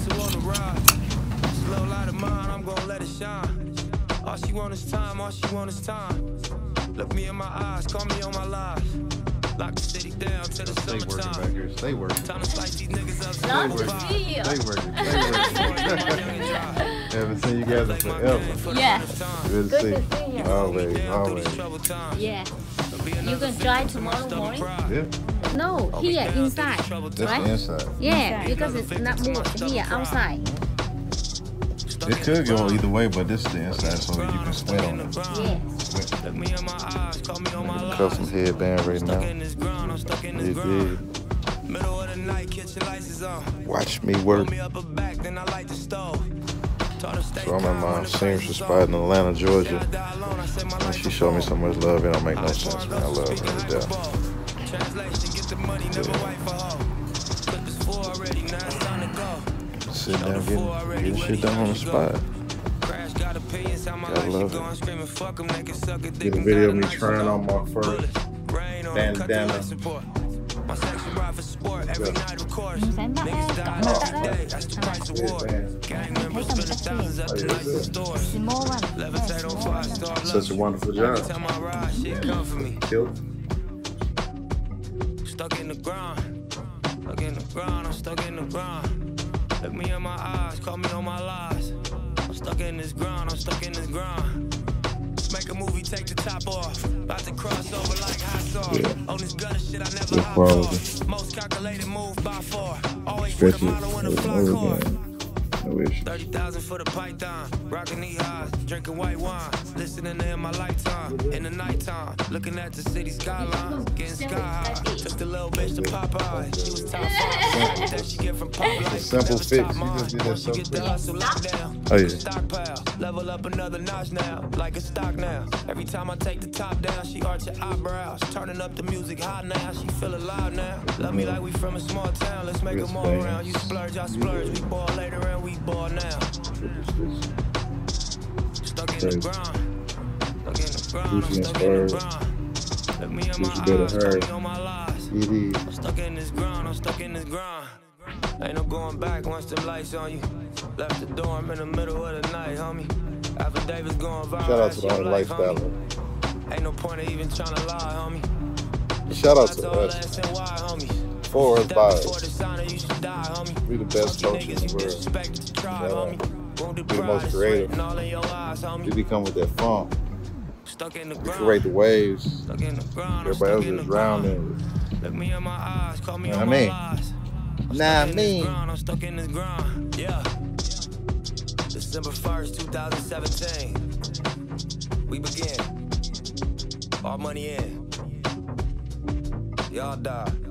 On the ride. This little light of mine, I'm gonna let it shine. All she want is time, all she want is time. Look me in my eyes, call me on my lies. Lock the city down till the Stay summertime. Working back here. Stay working. Time to slice these niggas up. Stay working. Stay working. Stay working. Haven't seen you guys in forever. Yeah. Good, to see you. Always, always. Yeah. You gonna drive tomorrow morning? Yeah. No, oh, here inside, that's right? inside. Yeah, because it's not moved here outside. It could go either way, but this is the inside, so you can sweat on it. Yeah. Look me in my eyes, call me on my lies. Custom headband right now. in this ground, I'm stuck in this You ground. dig? Middle of the night, kitchen lights is on. Watch me work. Me up a back, then I light the stove. Taught her stay So I'm at my the seamstress spot in. Atlanta, Georgia. die alone, I said my And she showed me so much love, it don't make no sense, man. I love her to death. Translation, get the money, never wait for hoe. Put this four already, now it's time to go. Sit down, getting, getting shit done on the spot. Crash got opinions, how my life love should it. go. I'm screaming, they can suck it. Get a video of me trying on my first Rain on, cut the bandana. light support. My section ride for sport, every Yeah. night of course. You send that Niggas die got that every out. day, that's the price of war. Gang members Take spending thousands at Oh, the nice stores. Levitate on five star Such a wonderful job. Every time I ride, shit come for me. Killed. Stuck in the ground. Stuck in the ground, I'm stuck in the ground. Look me in my eyes, call me on my lies. I'm stuck in this ground, I'm stuck in this ground. Make a movie, take the top off. About to cross over like hot sauce. Yeah. On this gutter shit, I never hop off. Most calculated move by far. Always Stretch a model in a fly car. No issue. 30,000 for the python. Rocking knee highs, drinking white wine. Listening to in my lifetime. In the nighttime, looking at the city skyline. Getting sky high. Took the little bitch to pop Popeye. She was top five. That she get from pop life. simple fix. You just did that so quick. hustle locked down. Oh, yeah. Level up another notch now. Like a stock now. Every time I take the top down, she arch her eyebrows. Turning up the music high now. She feel alive now. Love me like we from a small town. Let's make them all around. You splurge, I splurge. We ball later and we ball now. Stuck in the ground. Stuck in the ground. I'm stuck in the ground. Look me in my eyes. Call on my lies. I'm stuck in this ground. I'm stuck in this ground. Ain't no going back once them lights on you. Left the dorm in the middle of the night, homie. After Davis going viral. Shout out to the life, homie. Ain't no point of even trying to lie, homie. Shout out to us. ass and why, homie. For us by us. the sign of you should die, homie. We the best coaches in the world. Shout out. We the most creative. written all in your eyes, We become with that funk. Stuck in the We create the waves. Stuck in the ground. I'm Everybody else is drowning. Look me in my eyes, call me on I my mean? lies. Nah, stuck in this mean. I'm stuck in this ground. Yeah. December 1st, 2017. We begin. All money in. Y'all die.